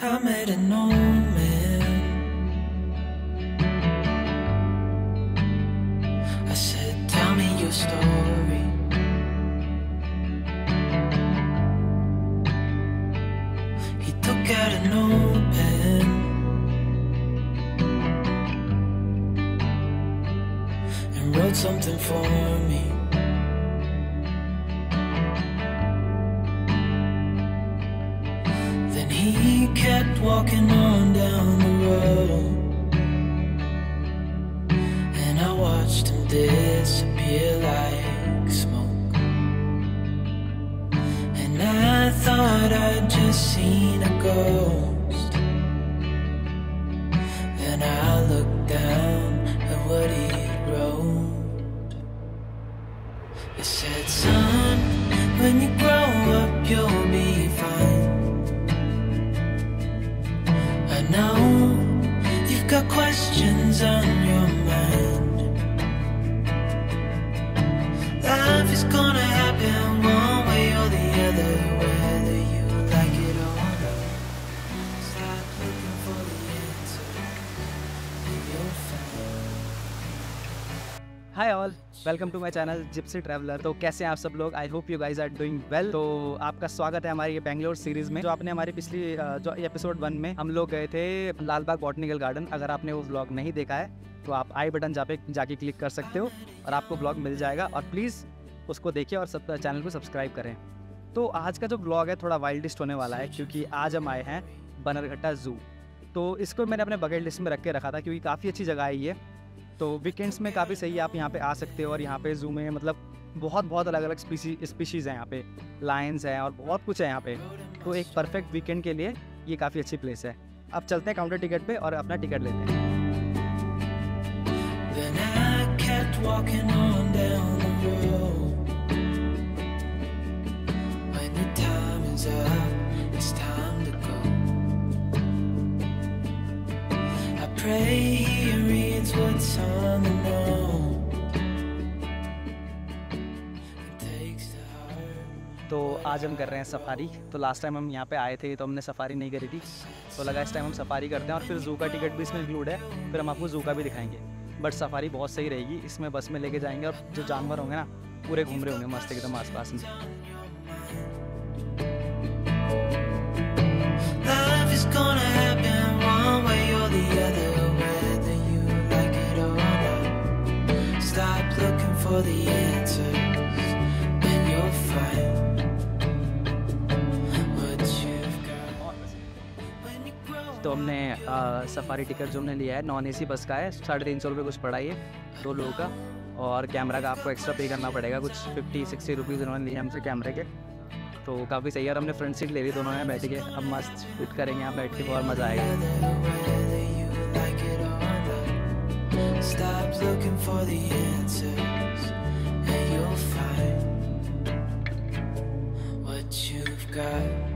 I made an old disappear like smoke. And I thought I'd just seen a ghost. Welcome to my channel gypsy traveller तो कैसे हैं आप सब लोग? I hope you guys are doing well तो आपका स्वागत है हमारी ये बेंगलोर सीरीज़ में, जो आपने हमारी पिछली जो एपिसोड वन में हम लोग गए थे लालबाग बॉटनिकल गार्डन अगर आपने वो ब्लॉग नहीं देखा है तो आप आई बटन जा पे जाके क्लिक कर सकते हो और आपको ब्लॉग मिल जाएगा। और प्लीज़ उसको देखिए और सब चैनल को सब्सक्राइब करें। तो आज का जो ब्लॉग है थोड़ा वाइल्डिस्ट होने वाला है, क्योंकि आज हम आए हैं बनरघट्टा जू तो इसको मैंने अपने बकेट लिस्ट में रख के रखा था, क्योंकि काफ़ी अच्छी जगह है ये। तो वीकेंड्स में काफ़ी सही है आप यहाँ पे आ सकते हो और यहाँ पे जू में मतलब बहुत बहुत अलग अलग स्पीशीज़ हैं यहाँ पे। लायंस हैं और बहुत कुछ है यहाँ पे। तो एक परफेक्ट वीकेंड के लिए ये काफ़ी अच्छी प्लेस है। अब चलते हैं काउंटर टिकट पे और अपना टिकट लेते हैं। It's time pray he reads what's on the. तो आज हम कर रहे हैं सफारी। तो लास्ट टाइम हम यहाँ पे आए थे तो हमने सफारी नहीं करी थी। तो लगा इस टाइम हम सफारी करते हैं और फिर जू का टिकट भी इसमें इंक्लूड है। फिर हम आपको जू का भी दिखाएँगे। बट सफारी बहुत सही रहेगी। इसमें बस में लेके जाएँगे और जो जानवर होंगे ना पूरे घूम रहे होंगे मस्त एकदम आस पास में। Life is gonna happen. The other, whether you like it or not. Stop looking for the answers, and you'll find what you've got. तो हमने सफारी टिकट जो हमने लिया है नॉन एसी बस का है साढ़े तीन सौ रुपये कुछ पड़ा ये दो लोगों का और कैमरा का आपको एक्स्ट्रा पे करना पड़ेगा कुछ फिफ्टी सिक्सटी रुपीज़ उन्होंने लिए हमसे कैमरे के तो काफ़ी सही है और हमने फ्रंट सीट ले ली दोनों ने बैठ के अब मस्त फिट करेंगे यहाँ बैठ के और मज़ा आएगा Stop looking for the answers, and you'll find what you've got.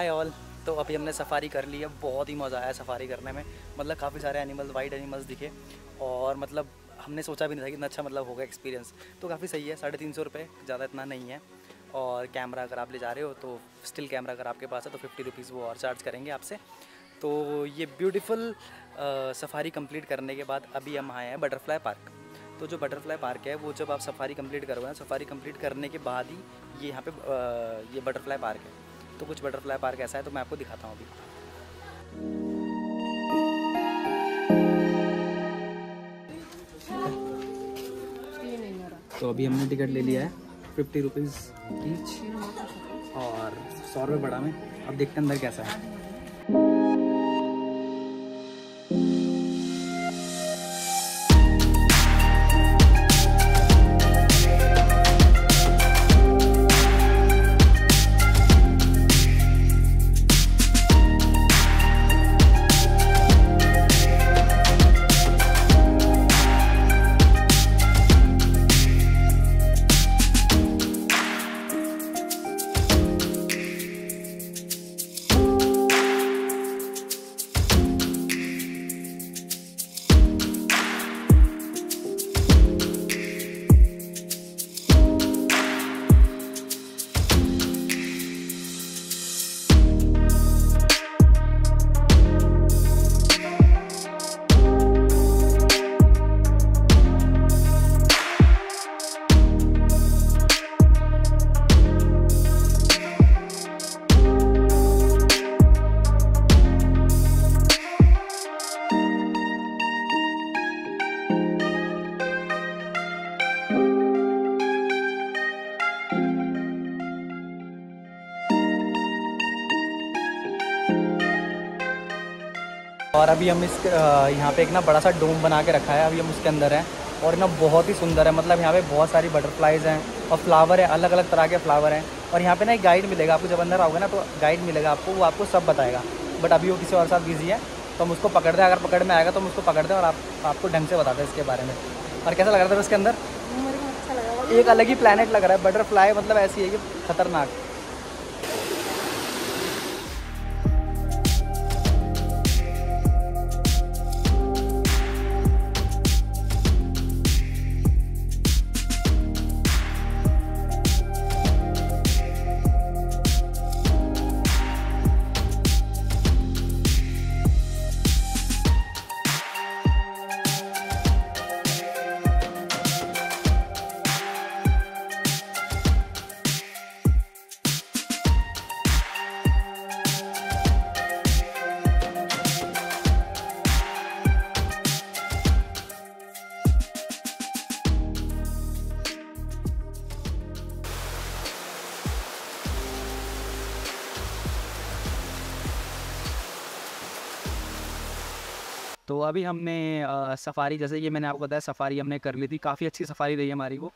Hi all तो अभी हमने सफारी कर ली है। बहुत ही मज़ा आया सफारी करने में। मतलब काफ़ी सारे एनिमल्स वाइल्ड एनिमल्स दिखे। और मतलब हमने सोचा भी नहीं था कि इतना अच्छा मतलब होगा एक्सपीरियंस तो काफ़ी सही है, साढ़े तीन सौ रुपये ज़्यादा इतना नहीं है। और कैमरा अगर आप ले जा रहे हो तो स्टिल कैमरा अगर आपके पास है तो फिफ्टी रुपीज़ वो और चार्ज करेंगे आपसे। तो ये ब्यूटीफुल सफारी कंप्लीट करने के बाद अभी हम आए हैं बटरफ्लाई पार्क तो जो बटरफ्लाई पार्क है, वो जब आप सफारी कंप्लीट करोगे ना, सफारी कंप्लीट करने के बाद ही ये यहाँ पे ये बटरफ्लाई पार्क है। तो कुछ बटरफ्लाई पार्क ऐसा है तो मैं आपको दिखाता हूँ अभी। तो अभी हमने टिकट ले लिया है फिफ्टी रुपीज़ ईच और सौ रुपये बड़ा में अब देखते हैं अंदर कैसा है। और अभी हम इस यहाँ पे एक ना बड़ा सा डोम बना के रखा है अभी हम उसके अंदर हैं। और ना बहुत ही सुंदर है मतलब यहाँ पे बहुत सारी बटरफ्लाइज हैं और फ्लावर है अलग अलग तरह के फ्लावर हैं। और यहाँ पे ना एक गाइड मिलेगा आपको जब अंदर आओगे ना तो गाइड मिलेगा आपको वो आपको सब बताएगा। बट अभी वो किसी और साथ बिज़ी है तो हम उसको पकड़ दें अगर पकड़ में आएगा तो हम उसको पकड़ दें और आप आपको ढंग से बताते हैं इसके बारे में। और कैसा लग रहा था उसके अंदर? एक अलग ही प्लानट लग रहा है बटरफ्लाई मतलब ऐसी है कि खतरनाक। अभी हमने सफारी, जैसे ये मैंने आपको बताया, सफारी हमने कर ली थी। काफ़ी अच्छी सफारी रही हमारी वो।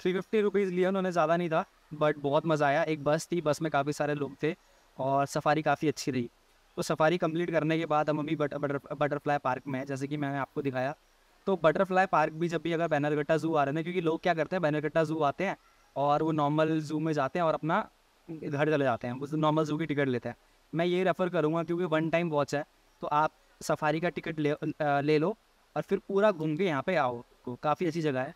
थ्री फिफ्टी रुपीज़ लिया उन्होंने, ज़्यादा नहीं था, बट बहुत मज़ा आया। एक बस थी, बस में काफ़ी सारे लोग थे और सफारी काफ़ी अच्छी रही। तो सफारी कंप्लीट करने के बाद हम अभी बटर बटर, बटरफ्लाई पार्क में हैं, जैसे कि मैंने आपको दिखाया। तो बटरफ्लाई पार्क भी जब भी अगर बैनरगट्टा जू आ रहे हैं क्योंकि लोग क्या करते हैं, बैनरगट्टा जू आते हैं और वो नॉर्मल जू में जाते हैं और अपना घर चले जाते हैं, उस नॉर्मल जू की टिकट लेते हैं। मैं ये रेफ़र करूँगा क्योंकि वन टाइम वॉच है। तो आप सफारी का टिकट ले ले लो और फिर पूरा घूम के यहाँ पे आओ। तो काफ़ी अच्छी जगह है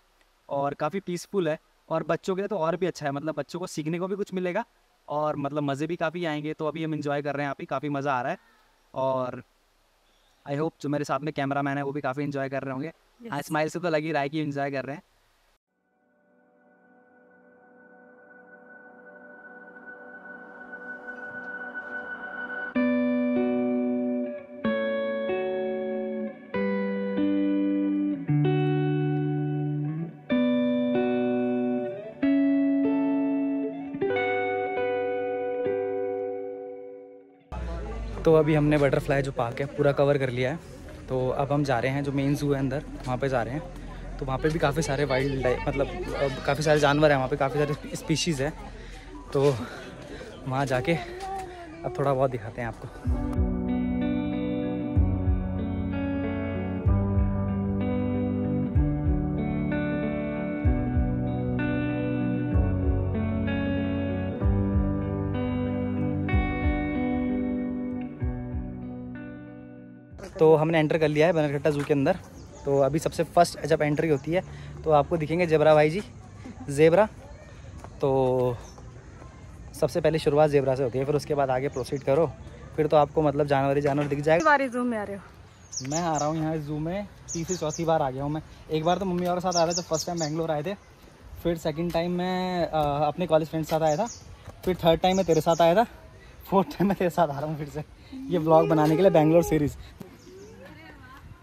और काफ़ी पीसफुल है और बच्चों के लिए तो और भी अच्छा है मतलब बच्चों को सीखने को भी कुछ मिलेगा और मतलब मज़े भी काफ़ी आएँगे तो अभी हम इंजॉय कर रहे हैं यहाँ पे काफ़ी मज़ा आ रहा है और आई होप जो मेरे साथ में कैमरा मैन है वो भी काफ़ी इन्जॉय कर रहे होंगे। हाँ स्माइल से तो लग ही रहा है कि इन्जॉय कर रहे हैं। अभी हमने बटरफ्लाई जो पार्क है, पूरा कवर कर लिया है। तो अब हम जा रहे हैं जो मेन जू है अंदर, वहाँ पे जा रहे हैं। तो वहाँ पे भी काफ़ी सारे वाइल्ड लाइफ मतलब काफ़ी सारे जानवर हैं, वहाँ पे काफ़ी सारे स्पीशीज़ है। तो वहाँ जाके अब थोड़ा बहुत दिखाते हैं आपको। तो हमने एंटर कर लिया है बनरघट्टा जू के अंदर। तो अभी सबसे फ़र्स्ट जब एंट्री होती है तो आपको दिखेंगे जेबरा भाई जी जेबरा। तो सबसे पहले शुरुआत जेबरा से होती है फिर उसके बाद आगे प्रोसीड करो। फिर तो आपको मतलब जानवर ही जानवर दिख जाएगा। बारी जूम में आ रहे हो। मैं आ रहा हूँ यहाँ जू में तीसरी चौथी बार आ गया हूँ मैं। एक बार तो मम्मी और साथ आ रहे थे फ़र्स्ट टाइम बैंगलोर आए थे। फिर सेकंड टाइम मैं अपने कॉलेज फ्रेंड साथ आया था। फिर थर्ड टाइम मैं तेरे साथ आया था। फोर्थ टाइम मैं तेरे साथ आ रहा हूँ फिर से। ये ब्लॉग बनाने के लिए बैंगलोर सीरीज़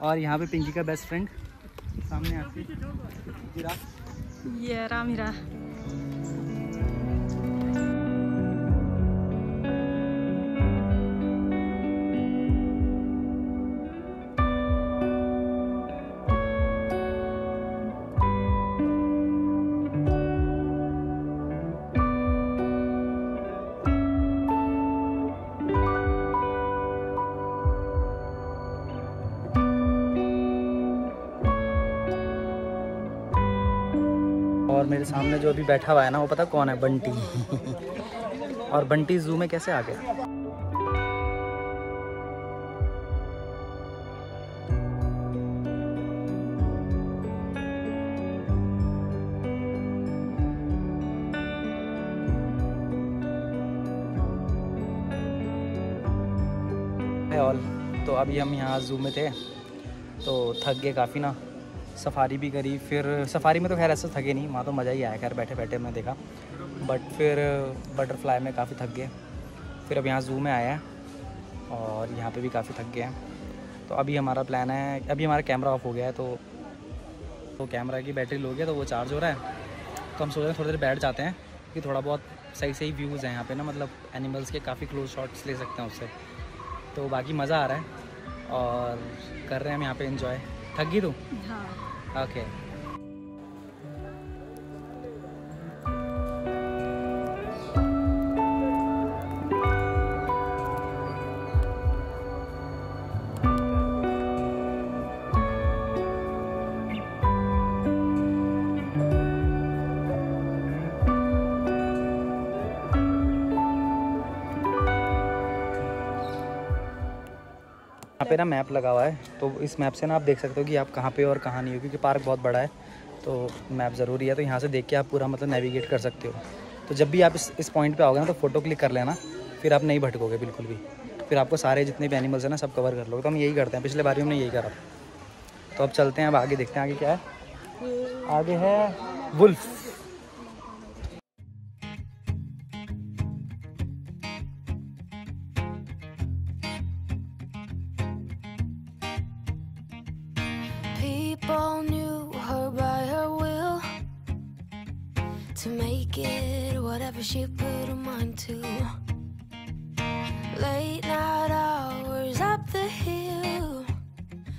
और यहाँ पे पिंकी का बेस्ट फ्रेंड सामने जिराफ। ये रहा मेरा सामने जो अभी बैठा हुआ है ना, वो पता कौन है? बंटी। और बंटी जू में कैसे आ गया? ऑल तो अभी हम यहाँ जू में थे तो थक गए काफ़ी ना। सफारी भी करी, फिर सफारी में तो खैर ऐसा थके नहीं, वहाँ तो मज़ा ही आया खैर बैठे बैठे मैं देखा। बट फिर बटरफ्लाई में काफ़ी थक गए। फिर अब यहाँ जू में आया और यहाँ पे भी काफ़ी थक गए हैं तो अभी हमारा प्लान है, अभी हमारा कैमरा ऑफ़ हो गया है तो तो कैमरा की बैटरी लो गया तो वो चार्ज हो रहा है। तो हम सोच रहे हैं थोड़ी देर बैठ जाते हैं, कि थोड़ा बहुत सही सही व्यूज़ हैं यहाँ पे ना मतलब एनिमल्स के काफ़ी क्लोज शॉट्स ले सकते हैं उससे। तो बाकी मज़ा आ रहा है और कर रहे हैं हम यहाँ पे इन्जॉय थक गई तू ना मैप लगा हुआ है तो इस मैप से ना आप देख सकते हो कि आप कहाँ पे और कहाँ नहीं हो, क्योंकि पार्क बहुत बड़ा है तो मैप ज़रूरी है तो यहाँ से देख के आप पूरा मतलब नेविगेट कर सकते हो। तो जब भी आप इस इस पॉइंट पे आओगे ना तो फ़ोटो क्लिक कर लेना, फिर आप नहीं भटकोगे बिल्कुल भी। फिर आपको सारे जितने भी एनिमल्स हैं ना, सब कवर कर लोगे तो हम यही करते हैं, पिछले बार हमने यही करा। तो अब चलते हैं, अब आगे देखते हैं आगे क्या है। आगे है wolf Late night hours up the hill,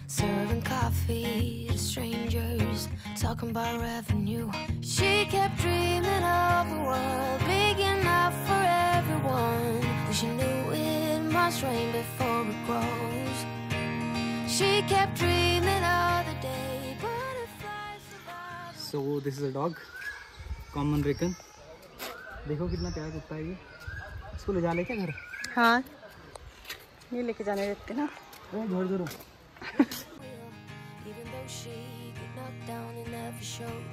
serving coffee to strangers, talking about revenue. She kept dreaming of a world big enough for everyone. She knew it must rain before it grows. She kept dreaming of the day butterflies survive. So this is a dog common raccoon देखो कितना प्यारा कुत्ता है ये इसको ले जा ले क्या घर हाँ ये लेके जाने देते ना धर धरो Even though she got knocked down and never showed.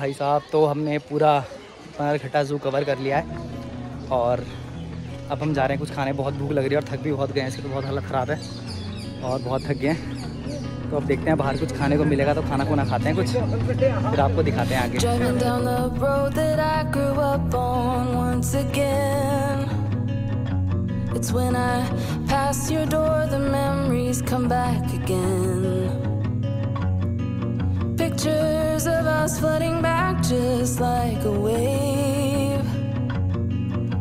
भाई साहब तो हमने पूरा बनरघट्टा ज़ू कवर कर लिया है। और अब हम जा रहे हैं कुछ खाने। बहुत भूख लग रही है और थक भी बहुत गए हैं इसकी तो बहुत हालत ख़राब है। और बहुत थक गए हैं। तो अब देखते हैं बाहर कुछ खाने को मिलेगा तो खाना खुना खाते हैं कुछ। फिर आपको दिखाते हैं आगे. It's when I pass your door, the memories come back again. Of us flooding back just like a wave.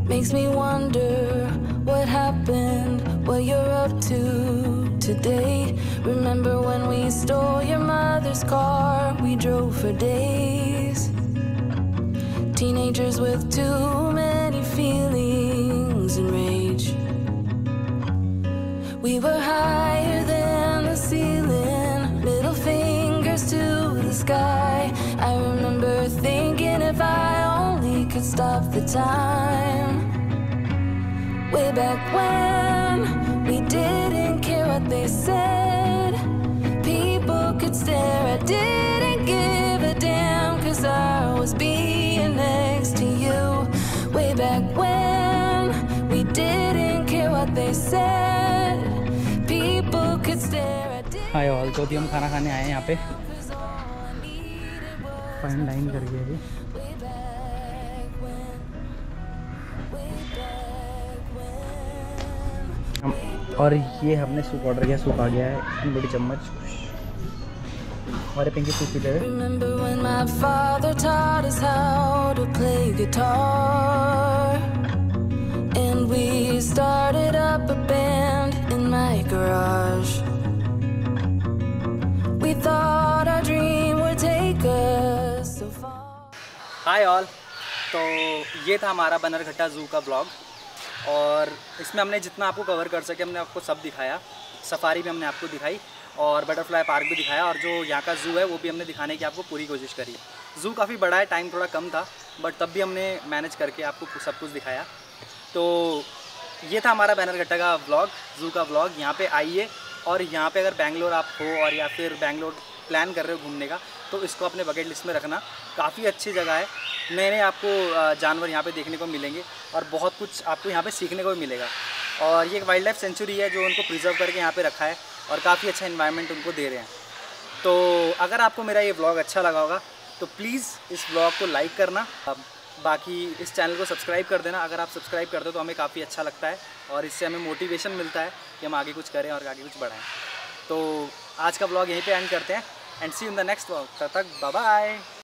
Makes me wonder what happened, what you're up to today. Remember when we stole your mother's car? We drove for days. Teenagers with too many feelings and rage. We were higher sky. I remember thinking if I only could stop the time. Way back when we didn't care what they said. People could stare, I didn't give a damn, cause I was being next to you. Way back when we didn't care what they said. People could stare, I didn't hi all तो अभी हम खाना खाने आए हैं यहाँ पे fine dine कर when. हम और ये हमने सूप ऑर्डर किया सूप आ गया है इतनी बड़ी चम्मच ये पिंकी सूप पी हैं। Started up a band in my garage. We thought our dream hi all तो ये था हमारा बनरघट्टा ज़ू का ब्लॉग। और इसमें हमने जितना आपको कवर कर सके, हमने आपको सब दिखाया। सफारी भी हमने आपको दिखाई और बटरफ्लाई पार्क भी दिखाया और जो यहाँ का ज़ू है, वो भी हमने दिखाने की आपको पूरी कोशिश करी। ज़ू काफ़ी बड़ा है टाइम थोड़ा कम था बट तब भी हमने मैनेज करके आपको सब कुछ दिखाया। तो ये था हमारा बैनरघट्टा का ब्लॉग ज़ू का ब्लॉग यहाँ पे आइए और यहाँ पे अगर बैंगलोर आप हो और या फिर बैंगलोर प्लान कर रहे हो घूमने का तो इसको अपने बकेट लिस्ट में रखना। काफ़ी अच्छी जगह है। नए नए आपको जानवर यहाँ पे देखने को मिलेंगे और बहुत कुछ आपको यहाँ पे सीखने को भी मिलेगा। और ये एक वाइल्ड लाइफ सेंचुरी है जो उनको प्रिजर्व करके यहाँ पे रखा है और काफ़ी अच्छा इन्वायरमेंट उनको दे रहे हैं। तो अगर आपको मेरा ये ब्लॉग अच्छा लगा होगा तो प्लीज़ इस ब्लॉग को लाइक करना। बाकी इस चैनल को सब्सक्राइब कर देना। अगर आप सब्सक्राइब कर दो तो हमें काफ़ी अच्छा लगता है और इससे हमें मोटिवेशन मिलता है कि हम आगे कुछ करें और आगे कुछ बढ़ाएँ। तो आज का ब्लॉग यहीं पे एंड करते हैं। and see you in the next vlog. Tatak, bye-bye!